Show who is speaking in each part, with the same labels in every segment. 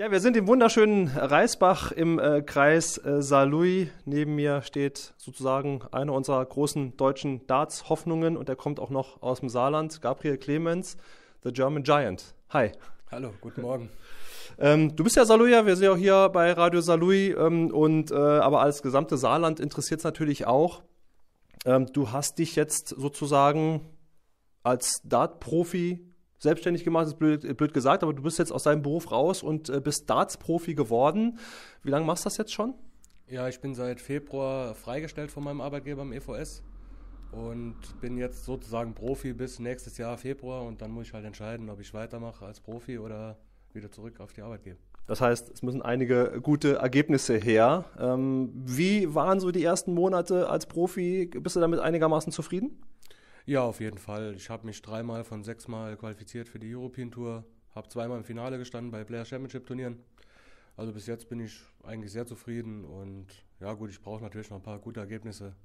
Speaker 1: Ja, wir sind im wunderschönen Reisbach im äh, Kreis äh, Saarlouis. Neben mir steht sozusagen einer unserer großen deutschen Darts-Hoffnungen und der kommt auch noch aus dem Saarland, Gabriel Clemens, the German Giant. Hi.
Speaker 2: Hallo, guten Morgen.
Speaker 1: Ähm, du bist ja Saarlouier, wir sind ja auch hier bei Radio Saarlouis ähm, und äh, aber als gesamte Saarland interessiert es natürlich auch. Ähm, du hast dich jetzt sozusagen als Dart-Profi selbstständig gemacht, ist blöd, blöd, gesagt, aber du bist jetzt aus deinem Beruf raus und äh, bist Darts-Profi geworden. Wie lange machst du das jetzt schon?
Speaker 2: Ja, ich bin seit Februar freigestellt von meinem Arbeitgeber im EVS und bin jetzt sozusagen Profi bis nächstes Jahr Februar und dann muss ich halt entscheiden, ob ich weitermache als Profi oder wieder zurück auf die Arbeit gehe.
Speaker 1: Das heißt, es müssen einige gute Ergebnisse her. Ähm, wie waren so die ersten Monate als Profi? Bist du damit einigermaßen zufrieden?
Speaker 2: Ja, auf jeden Fall. Ich habe mich dreimal von sechsmal qualifiziert für die European Tour, habe zweimal im Finale gestanden bei Player Championship Turnieren. Also bis jetzt bin ich eigentlich sehr zufrieden und ja gut, ich brauche natürlich noch ein paar gute Ergebnisse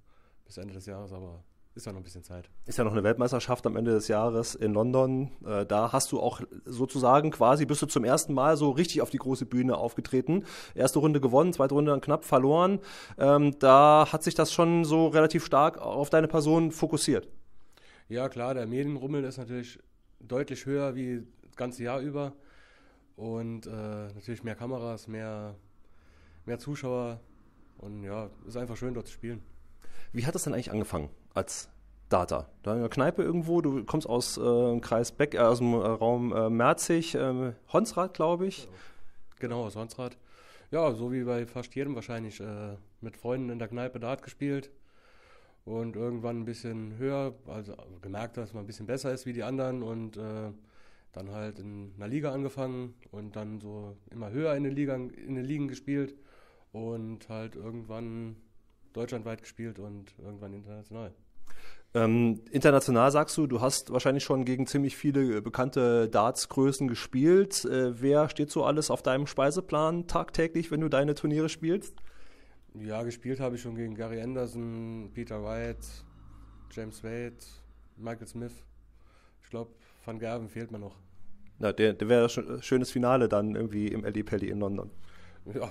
Speaker 2: bis Ende des Jahres, aber ist ja noch ein bisschen Zeit.
Speaker 1: Ist ja noch eine Weltmeisterschaft am Ende des Jahres in London. Äh, da hast du auch sozusagen quasi, bist du zum ersten Mal so richtig auf die große Bühne aufgetreten. Erste Runde gewonnen, zweite Runde dann knapp verloren. Ähm, da hat sich das schon so relativ stark auf deine Person fokussiert.
Speaker 2: Ja, klar, der Medienrummel ist natürlich deutlich höher wie das ganze Jahr über. Und äh, natürlich mehr Kameras, mehr, mehr Zuschauer. Und ja, ist einfach schön dort zu spielen.
Speaker 1: Wie hat das denn eigentlich angefangen als Data? Da in der Kneipe irgendwo, du kommst aus äh, Kreis Beck, äh, aus dem äh, Raum äh, Merzig, äh, Honsrad, glaube ich.
Speaker 2: Genau, aus Honsrad. Ja, so wie bei fast jedem wahrscheinlich. Äh, mit Freunden in der Kneipe Dart gespielt und irgendwann ein bisschen höher, also gemerkt, dass man ein bisschen besser ist wie die anderen und äh, dann halt in einer Liga angefangen und dann so immer höher in den, Liga, in den Ligen gespielt und halt irgendwann deutschlandweit gespielt und irgendwann international.
Speaker 1: Ähm, international sagst du, du hast wahrscheinlich schon gegen ziemlich viele bekannte Darts-Größen gespielt. Äh, wer steht so alles auf deinem Speiseplan tagtäglich, wenn du deine Turniere spielst?
Speaker 2: Ja, gespielt habe ich schon gegen Gary Anderson, Peter White, James Wade, Michael Smith. Ich glaube, Van Gerven fehlt mir noch.
Speaker 1: Na, der, der wäre ein schönes Finale dann irgendwie im Eddie Pelli in London.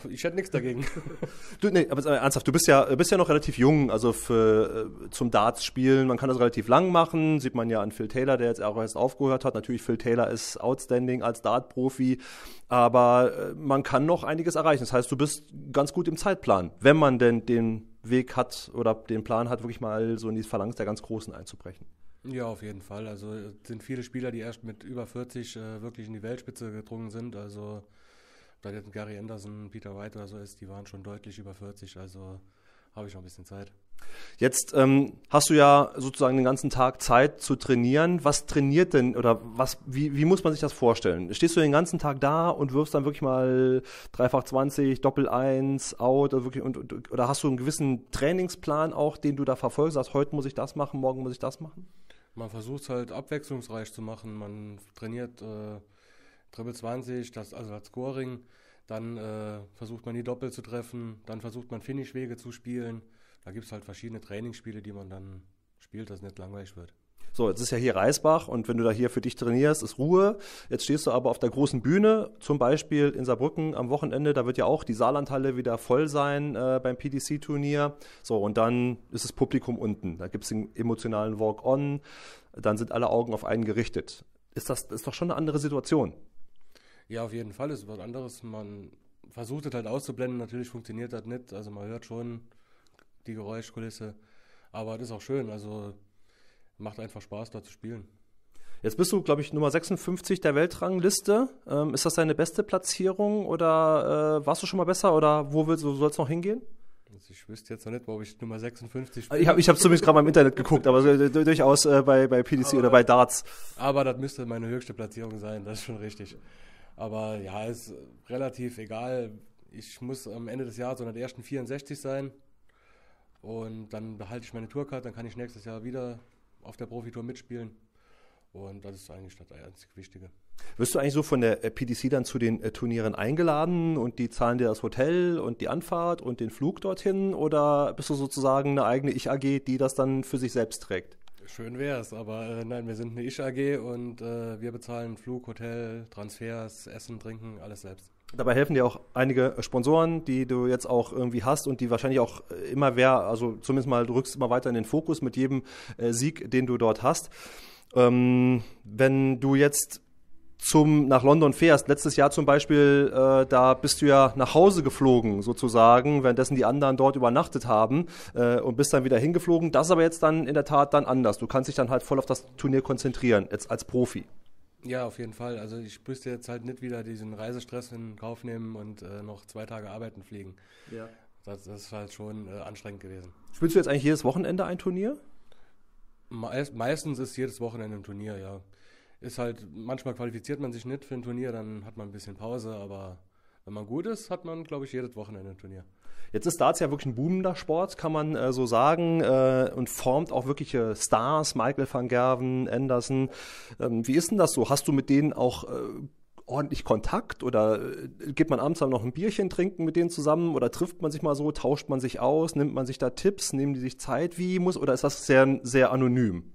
Speaker 2: Ich hätte nichts dagegen.
Speaker 1: du, nee, aber äh, ernsthaft, du bist ja, bist ja noch relativ jung, also für, äh, zum Darts spielen. Man kann das relativ lang machen, sieht man ja an Phil Taylor, der jetzt auch erst aufgehört hat. Natürlich, Phil Taylor ist outstanding als Dart-Profi, aber äh, man kann noch einiges erreichen. Das heißt, du bist ganz gut im Zeitplan, wenn man denn den Weg hat oder den Plan hat, wirklich mal so in die Phalanx der ganz Großen einzubrechen.
Speaker 2: Ja, auf jeden Fall. Also es sind viele Spieler, die erst mit über 40 äh, wirklich in die Weltspitze gedrungen sind. Also da jetzt Gary Anderson, Peter White oder so ist, die waren schon deutlich über 40, also habe ich noch ein bisschen Zeit.
Speaker 1: Jetzt ähm, hast du ja sozusagen den ganzen Tag Zeit zu trainieren. Was trainiert denn oder was, wie, wie muss man sich das vorstellen? Stehst du den ganzen Tag da und wirfst dann wirklich mal dreifach 20, Doppel 1, out oder, wirklich, und, und, oder hast du einen gewissen Trainingsplan auch, den du da verfolgst? Sagst, heute muss ich das machen, morgen muss ich das machen?
Speaker 2: Man versucht es halt abwechslungsreich zu machen. Man trainiert äh, Triple 20, das, also das Scoring. Dann äh, versucht man die Doppel zu treffen. Dann versucht man Finishwege zu spielen. Da gibt es halt verschiedene Trainingsspiele, die man dann spielt, dass es nicht langweilig wird.
Speaker 1: So, jetzt ist ja hier Reisbach und wenn du da hier für dich trainierst, ist Ruhe. Jetzt stehst du aber auf der großen Bühne, zum Beispiel in Saarbrücken am Wochenende. Da wird ja auch die Saarlandhalle wieder voll sein äh, beim PDC-Turnier. So, und dann ist das Publikum unten. Da gibt es den emotionalen Walk-On. Dann sind alle Augen auf einen gerichtet. Ist das, ist doch schon eine andere Situation.
Speaker 2: Ja, auf jeden Fall ist es was anderes. Man versucht es halt auszublenden, natürlich funktioniert das nicht. Also man hört schon die Geräuschkulisse, aber das ist auch schön. Also macht einfach Spaß, da zu spielen.
Speaker 1: Jetzt bist du, glaube ich, Nummer 56 der Weltrangliste. Ähm, ist das deine beste Platzierung oder äh, warst du schon mal besser oder wo willst du, soll es noch hingehen?
Speaker 2: Also ich wüsste jetzt noch nicht, wo ich Nummer 56
Speaker 1: bin. Ich habe ich hab zumindest gerade mal im Internet geguckt, aber durchaus äh, bei, bei PDC aber, oder bei Darts.
Speaker 2: Aber das müsste meine höchste Platzierung sein, das ist schon richtig. Aber ja, ist relativ egal. Ich muss am Ende des Jahres unter der ersten 64 sein. Und dann behalte ich meine Tourcard, dann kann ich nächstes Jahr wieder auf der Profitour mitspielen. Und das ist eigentlich das einzig Wichtige.
Speaker 1: Wirst du eigentlich so von der äh, PDC dann zu den äh, Turnieren eingeladen und die zahlen dir das Hotel und die Anfahrt und den Flug dorthin? Oder bist du sozusagen eine eigene Ich-AG, die das dann für sich selbst trägt?
Speaker 2: Schön wäre es, aber äh, nein, wir sind eine Ich-AG und äh, wir bezahlen Flug, Hotel, Transfers, Essen, Trinken, alles selbst.
Speaker 1: Dabei helfen dir auch einige Sponsoren, die du jetzt auch irgendwie hast und die wahrscheinlich auch immer wer, also zumindest mal, du rückst immer weiter in den Fokus mit jedem äh, Sieg, den du dort hast. Ähm, wenn du jetzt zum, nach London fährst, letztes Jahr zum Beispiel, äh, da bist du ja nach Hause geflogen sozusagen, währenddessen die anderen dort übernachtet haben äh, und bist dann wieder hingeflogen. Das ist aber jetzt dann in der Tat dann anders. Du kannst dich dann halt voll auf das Turnier konzentrieren, jetzt als Profi.
Speaker 2: Ja, auf jeden Fall. Also ich müsste jetzt halt nicht wieder diesen Reisestress in Kauf nehmen und äh, noch zwei Tage arbeiten fliegen. Ja. Das, das ist halt schon äh, anstrengend gewesen.
Speaker 1: Spielst du jetzt eigentlich jedes Wochenende ein Turnier?
Speaker 2: Meist, meistens ist jedes Wochenende ein Turnier, ja. Ist halt, manchmal qualifiziert man sich nicht für ein Turnier, dann hat man ein bisschen Pause, aber wenn man gut ist, hat man, glaube ich, jedes Wochenende ein Turnier.
Speaker 1: Jetzt ist Darts ja wirklich ein boomender Sport, kann man äh, so sagen, äh, und formt auch wirkliche Stars, Michael van Gerven, Anderson. Ähm, wie ist denn das so? Hast du mit denen auch äh, ordentlich Kontakt oder äh, geht man abends dann noch ein Bierchen trinken mit denen zusammen oder trifft man sich mal so, tauscht man sich aus, nimmt man sich da Tipps, nehmen die sich Zeit, wie muss oder ist das sehr, sehr anonym?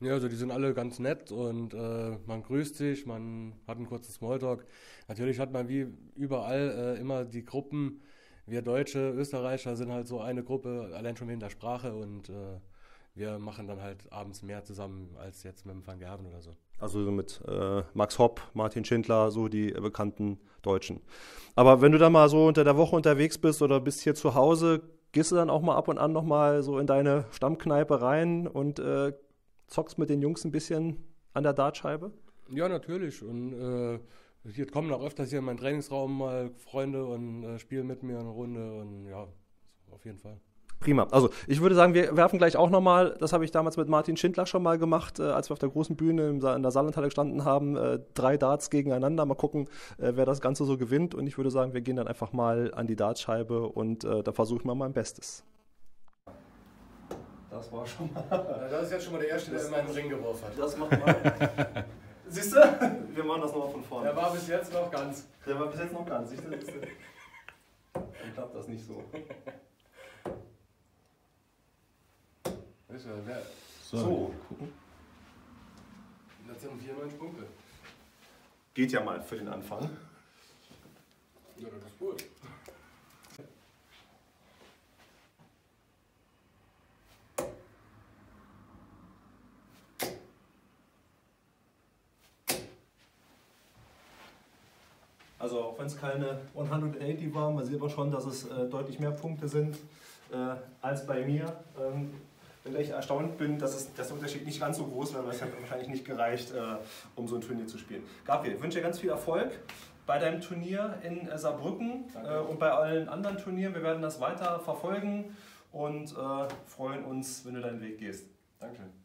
Speaker 2: Ja, also die sind alle ganz nett und äh, man grüßt sich, man hat einen kurzen Smalltalk. Natürlich hat man wie überall äh, immer die Gruppen, wir Deutsche, Österreicher sind halt so eine Gruppe, allein schon wegen der Sprache und äh, wir machen dann halt abends mehr zusammen als jetzt mit dem Van Gerven oder so.
Speaker 1: Also mit äh, Max Hopp, Martin Schindler, so die bekannten Deutschen. Aber wenn du dann mal so unter der Woche unterwegs bist oder bist hier zu Hause, gehst du dann auch mal ab und an nochmal so in deine Stammkneipe rein und äh, zockst mit den Jungs ein bisschen an der Dartscheibe?
Speaker 2: Ja, natürlich. Und äh, hier kommen auch öfters hier in meinen Trainingsraum mal Freunde und äh, spielen mit mir eine Runde und ja, auf jeden Fall.
Speaker 1: Prima. Also ich würde sagen, wir werfen gleich auch nochmal, das habe ich damals mit Martin Schindler schon mal gemacht, äh, als wir auf der großen Bühne in der Saarlandhalle gestanden haben, äh, drei Darts gegeneinander, mal gucken, äh, wer das Ganze so gewinnt. Und ich würde sagen, wir gehen dann einfach mal an die Dartscheibe und äh, da versuche ich mal mein Bestes.
Speaker 2: Das war schon mal. das ist jetzt schon mal der Erste, der in meinen Ring geworfen hat.
Speaker 1: Das macht mal. Siehst du? Wir machen das nochmal von vorne.
Speaker 2: Der war bis jetzt noch ganz.
Speaker 1: Der war bis jetzt noch ganz. Siehst du? Siehst du? Dann klappt das nicht so.
Speaker 2: Weißt du, wer?
Speaker 1: So. so. Gucken.
Speaker 2: Das sind vier neun Punkte.
Speaker 1: Geht ja mal für den Anfang.
Speaker 2: Ja, das ist gut.
Speaker 1: Also auch wenn es keine 180 war, man sieht aber schon, dass es äh, deutlich mehr Punkte sind äh, als bei mir. Ähm, wenn ich erstaunt bin, dass, es, dass der Unterschied nicht ganz so groß war, weil es hat wahrscheinlich nicht gereicht, äh, um so ein Turnier zu spielen. Gabriel, ich wünsche dir ganz viel Erfolg bei deinem Turnier in äh, Saarbrücken äh, und bei allen anderen Turnieren. Wir werden das weiter verfolgen und äh, freuen uns, wenn du deinen Weg gehst.
Speaker 2: Dankeschön.